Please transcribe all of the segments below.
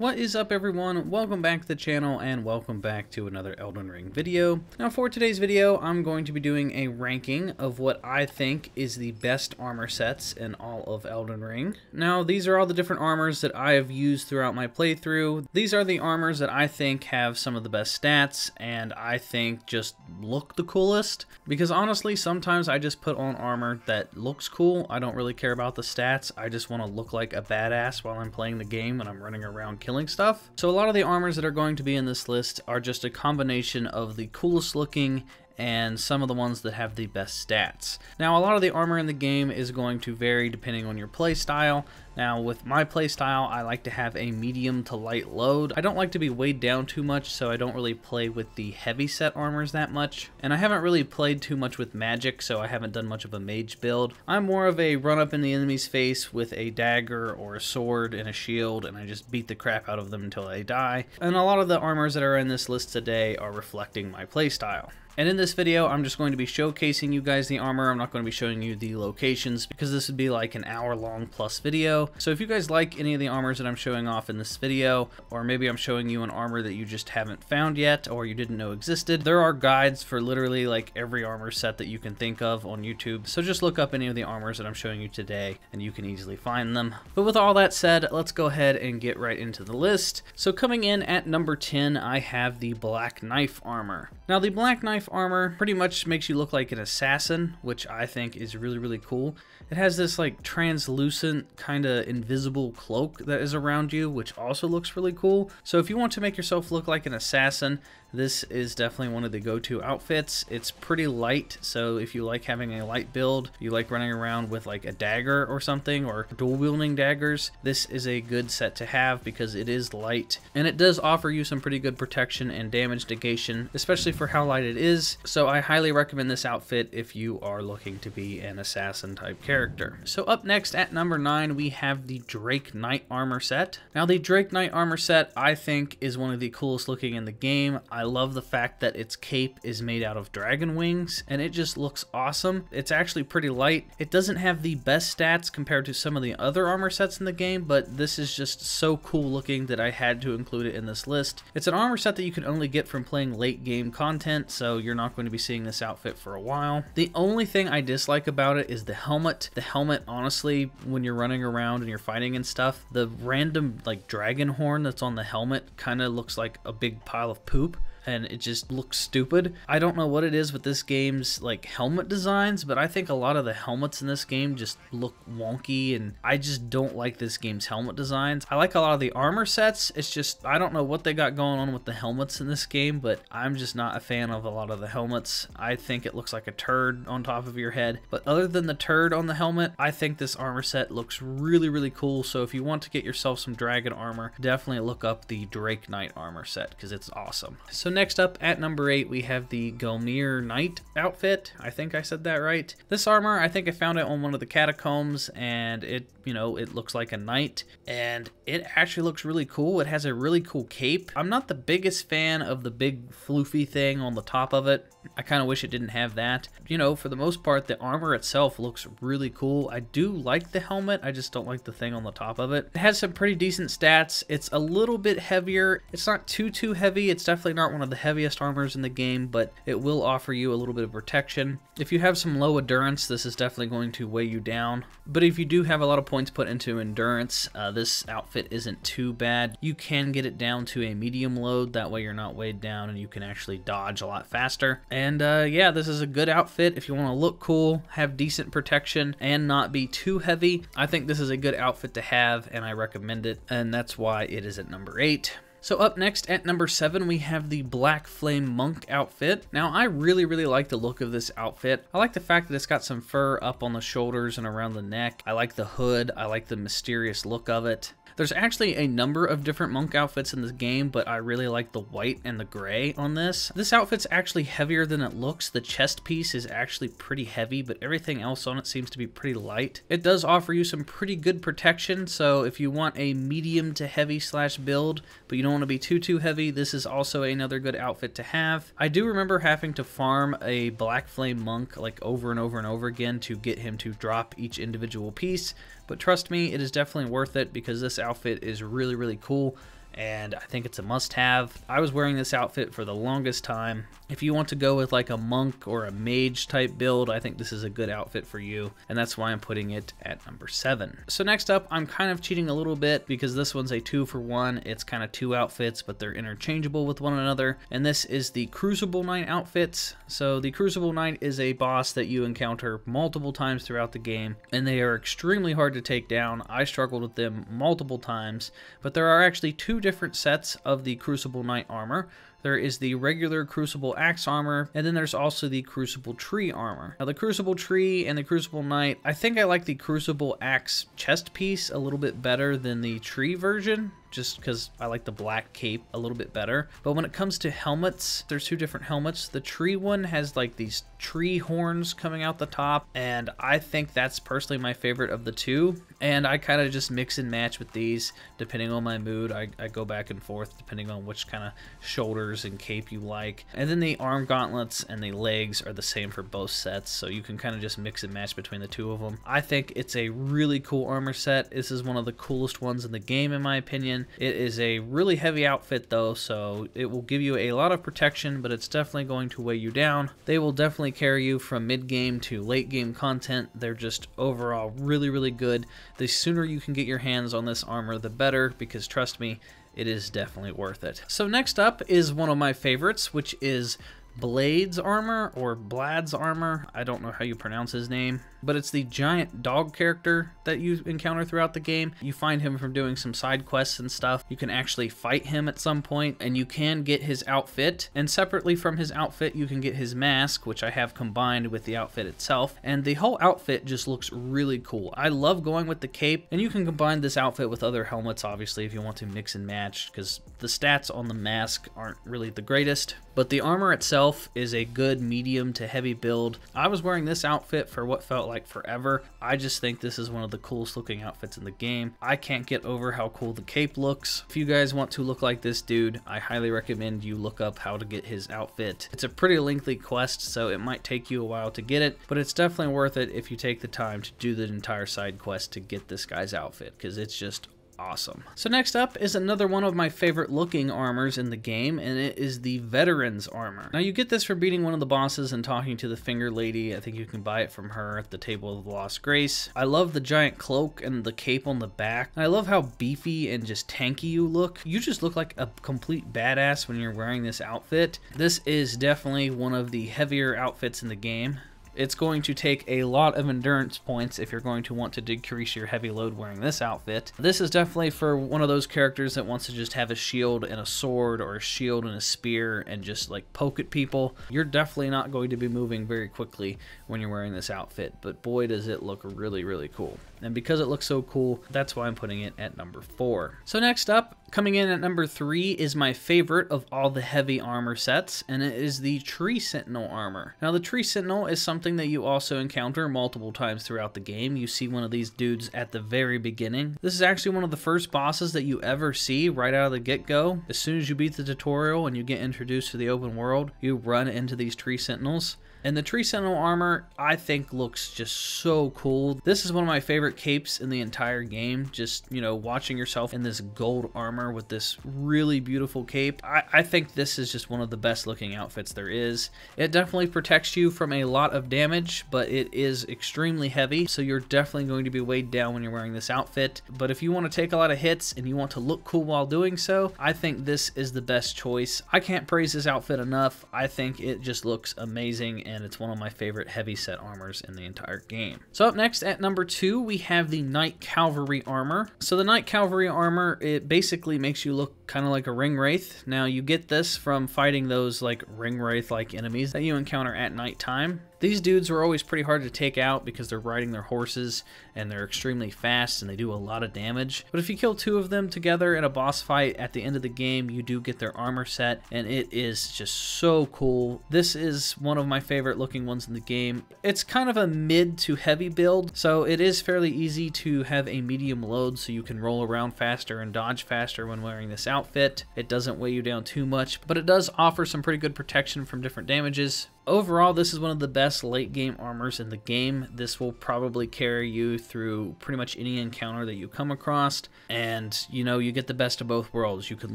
What is up everyone? Welcome back to the channel and welcome back to another Elden Ring video. Now for today's video, I'm going to be doing a ranking of what I think is the best armor sets in all of Elden Ring. Now these are all the different armors that I have used throughout my playthrough. These are the armors that I think have some of the best stats and I think just look the coolest. Because honestly, sometimes I just put on armor that looks cool. I don't really care about the stats. I just want to look like a badass while I'm playing the game and I'm running around killing killing stuff. So a lot of the armors that are going to be in this list are just a combination of the coolest looking and some of the ones that have the best stats. Now, a lot of the armor in the game is going to vary depending on your playstyle. Now, with my playstyle, I like to have a medium to light load. I don't like to be weighed down too much, so I don't really play with the heavy set armors that much. And I haven't really played too much with magic, so I haven't done much of a mage build. I'm more of a run up in the enemy's face with a dagger or a sword and a shield, and I just beat the crap out of them until they die. And a lot of the armors that are in this list today are reflecting my playstyle. And in this video, I'm just going to be showcasing you guys the armor. I'm not going to be showing you the locations because this would be like an hour long plus video. So if you guys like any of the armors that I'm showing off in this video, or maybe I'm showing you an armor that you just haven't found yet or you didn't know existed, there are guides for literally like every armor set that you can think of on YouTube. So just look up any of the armors that I'm showing you today and you can easily find them. But with all that said, let's go ahead and get right into the list. So coming in at number 10, I have the Black Knife armor. Now the Black Knife armor pretty much makes you look like an assassin, which I think is really, really cool. It has this like translucent kind of invisible cloak that is around you, which also looks really cool. So if you want to make yourself look like an assassin, this is definitely one of the go-to outfits. It's pretty light, so if you like having a light build, you like running around with like a dagger or something, or dual-wielding daggers, this is a good set to have because it is light, and it does offer you some pretty good protection and damage negation, especially for how light it is, so I highly recommend this outfit if you are looking to be an assassin type character. So up next at number 9, we have the Drake Knight Armor set. Now the Drake Knight Armor set, I think, is one of the coolest looking in the game. Love the fact that its cape is made out of dragon wings and it just looks awesome. It's actually pretty light. It doesn't have the best stats compared to some of the other armor sets in the game, but this is just so cool looking that I had to include it in this list. It's an armor set that you can only get from playing late game content, so you're not going to be seeing this outfit for a while. The only thing I dislike about it is the helmet. The helmet, honestly, when you're running around and you're fighting and stuff, the random like dragon horn that's on the helmet kind of looks like a big pile of poop and it just looks stupid. I don't know what it is with this game's like helmet designs, but I think a lot of the helmets in this game just look wonky and I just don't like this game's helmet designs. I like a lot of the armor sets. It's just I don't know what they got going on with the helmets in this game, but I'm just not a fan of a lot of the helmets. I think it looks like a turd on top of your head. But other than the turd on the helmet, I think this armor set looks really really cool. So if you want to get yourself some dragon armor, definitely look up the Drake Knight armor set because it's awesome. So next up at number 8 we have the Gomir Knight outfit. I think I said that right. This armor, I think I found it on one of the catacombs and it, you know, it looks like a knight and it actually looks really cool. It has a really cool cape. I'm not the biggest fan of the big floofy thing on the top of it. I kind of wish it didn't have that. You know, for the most part, the armor itself looks really cool. I do like the helmet, I just don't like the thing on the top of it. It has some pretty decent stats. It's a little bit heavier. It's not too, too heavy. It's definitely not one of the heaviest armors in the game, but it will offer you a little bit of protection. If you have some low endurance, this is definitely going to weigh you down. But if you do have a lot of points put into endurance, uh, this outfit isn't too bad. You can get it down to a medium load. That way you're not weighed down and you can actually dodge a lot faster. And uh, yeah, this is a good outfit if you want to look cool, have decent protection, and not be too heavy. I think this is a good outfit to have, and I recommend it, and that's why it is at number 8. So up next at number 7 we have the Black Flame Monk outfit. Now I really really like the look of this outfit. I like the fact that it's got some fur up on the shoulders and around the neck. I like the hood. I like the mysterious look of it. There's actually a number of different monk outfits in this game, but I really like the white and the gray on this. This outfit's actually heavier than it looks. The chest piece is actually pretty heavy, but everything else on it seems to be pretty light. It does offer you some pretty good protection, so if you want a medium to heavy slash build, but you don't want to be too, too heavy, this is also another good outfit to have. I do remember having to farm a Black Flame Monk like over and over and over again to get him to drop each individual piece, but trust me, it is definitely worth it because this outfit is really, really cool and I think it's a must have. I was wearing this outfit for the longest time. If you want to go with like a monk or a mage type build, I think this is a good outfit for you, and that's why I'm putting it at number seven. So next up, I'm kind of cheating a little bit because this one's a two for one. It's kind of two outfits, but they're interchangeable with one another, and this is the Crucible Knight outfits. So the Crucible Knight is a boss that you encounter multiple times throughout the game, and they are extremely hard to take down. I struggled with them multiple times, but there are actually different sets of the Crucible Knight armor. There is the regular Crucible Axe armor, and then there's also the Crucible Tree armor. Now the Crucible Tree and the Crucible Knight, I think I like the Crucible Axe chest piece a little bit better than the Tree version just because I like the black cape a little bit better. But when it comes to helmets, there's two different helmets. The tree one has like these tree horns coming out the top, and I think that's personally my favorite of the two. And I kind of just mix and match with these depending on my mood. I, I go back and forth depending on which kind of shoulders and cape you like. And then the arm gauntlets and the legs are the same for both sets, so you can kind of just mix and match between the two of them. I think it's a really cool armor set. This is one of the coolest ones in the game in my opinion. It is a really heavy outfit though, so it will give you a lot of protection, but it's definitely going to weigh you down. They will definitely carry you from mid-game to late-game content. They're just overall really, really good. The sooner you can get your hands on this armor, the better, because trust me, it is definitely worth it. So next up is one of my favorites, which is Blade's armor or Blad's armor. I don't know how you pronounce his name, but it's the giant dog character that you encounter throughout the game. You find him from doing some side quests and stuff. You can actually fight him at some point and you can get his outfit. And separately from his outfit, you can get his mask, which I have combined with the outfit itself. And the whole outfit just looks really cool. I love going with the cape and you can combine this outfit with other helmets, obviously, if you want to mix and match because the stats on the mask aren't really the greatest. But the armor itself is a good medium to heavy build. I was wearing this outfit for what felt like forever. I just think this is one of the coolest looking outfits in the game. I can't get over how cool the cape looks. If you guys want to look like this dude, I highly recommend you look up how to get his outfit. It's a pretty lengthy quest, so it might take you a while to get it, but it's definitely worth it if you take the time to do the entire side quest to get this guy's outfit, because it's just awesome. So next up is another one of my favorite looking armors in the game, and it is the Veteran's Armor. Now you get this for beating one of the bosses and talking to the Finger Lady. I think you can buy it from her at the Table of the Lost Grace. I love the giant cloak and the cape on the back. I love how beefy and just tanky you look. You just look like a complete badass when you're wearing this outfit. This is definitely one of the heavier outfits in the game it's going to take a lot of endurance points if you're going to want to decrease your heavy load wearing this outfit. This is definitely for one of those characters that wants to just have a shield and a sword or a shield and a spear and just like poke at people. You're definitely not going to be moving very quickly when you're wearing this outfit, but boy does it look really, really cool. And because it looks so cool, that's why I'm putting it at number four. So next up, coming in at number three is my favorite of all the heavy armor sets, and it is the Tree Sentinel armor. Now the Tree Sentinel is something that you also encounter multiple times throughout the game. You see one of these dudes at the very beginning. This is actually one of the first bosses that you ever see right out of the get-go. As soon as you beat the tutorial and you get introduced to the open world, you run into these Tree Sentinels. And the Tree Sentinel armor, I think, looks just so cool. This is one of my favorite capes in the entire game. Just, you know, watching yourself in this gold armor with this really beautiful cape. I, I think this is just one of the best looking outfits there is. It definitely protects you from a lot of damage, but it is extremely heavy, so you're definitely going to be weighed down when you're wearing this outfit. But if you want to take a lot of hits and you want to look cool while doing so, I think this is the best choice. I can't praise this outfit enough. I think it just looks amazing and it's one of my favorite heavy set armors in the entire game. So up next at number two, we have the Night Cavalry armor. So the Night Cavalry armor, it basically makes you look kind of like a ring wraith. Now you get this from fighting those like ring wraith like enemies that you encounter at nighttime. These dudes are always pretty hard to take out because they're riding their horses and they're extremely fast and they do a lot of damage. But if you kill two of them together in a boss fight at the end of the game, you do get their armor set and it is just so cool. This is one of my favorite looking ones in the game. It's kind of a mid to heavy build, so it is fairly easy to have a medium load so you can roll around faster and dodge faster when wearing this outfit. It doesn't weigh you down too much, but it does offer some pretty good protection from different damages overall, this is one of the best late game armors in the game. This will probably carry you through pretty much any encounter that you come across. And, you know, you get the best of both worlds. You can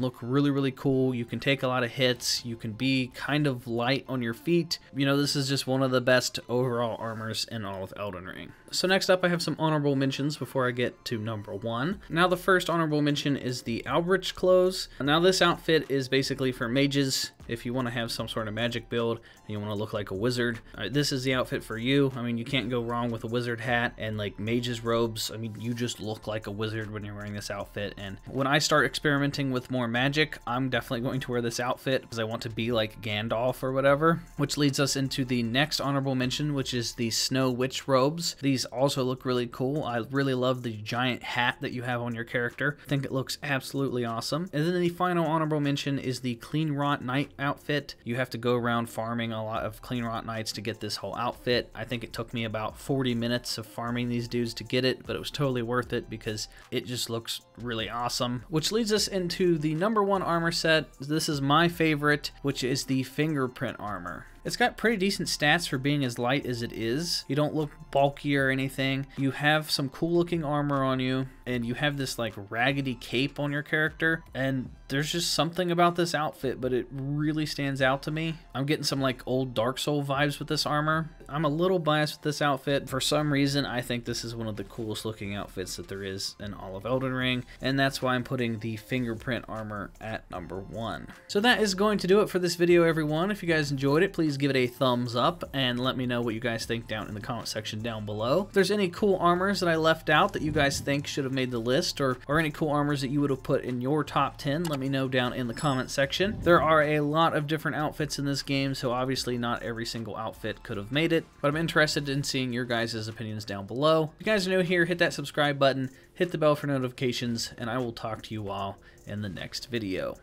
look really, really cool. You can take a lot of hits. You can be kind of light on your feet. You know, this is just one of the best overall armors in all of Elden Ring. So next up, I have some honorable mentions before I get to number one. Now, the first honorable mention is the Alberich clothes. Now, this outfit is basically for mages if you want to have some sort of magic build and you want to look like a wizard. Right, this is the outfit for you. I mean, you can't go wrong with a wizard hat and like mage's robes. I mean, you just look like a wizard when you're wearing this outfit. And when I start experimenting with more magic, I'm definitely going to wear this outfit because I want to be like Gandalf or whatever. Which leads us into the next honorable mention, which is the Snow Witch robes. These also look really cool. I really love the giant hat that you have on your character. I think it looks absolutely awesome. And then the final honorable mention is the Clean Cleanrot Knight outfit. You have to go around farming a lot of Cleanrot Knights to get this whole outfit. I think it took me about 40 minutes of farming these dudes to get it, but it was totally worth it because it just looks really awesome. Which leads us into the number one armor set. This is my favorite, which is the fingerprint armor. It's got pretty decent stats for being as light as it is. You don't look bulky or anything. You have some cool looking armor on you and you have this like raggedy cape on your character and there's just something about this outfit but it really stands out to me. I'm getting some like old Dark Soul vibes with this armor. I'm a little biased with this outfit. For some reason I think this is one of the coolest looking outfits that there is in all of Elden Ring and that's why I'm putting the fingerprint armor at number one. So that is going to do it for this video everyone. If you guys enjoyed it please give it a thumbs up and let me know what you guys think down in the comment section down below. If there's any cool armors that I left out that you guys think should have made the list or, or any cool armors that you would have put in your top 10, let me know down in the comment section. There are a lot of different outfits in this game, so obviously not every single outfit could have made it, but I'm interested in seeing your guys' opinions down below. If you guys are new here, hit that subscribe button, hit the bell for notifications, and I will talk to you all in the next video.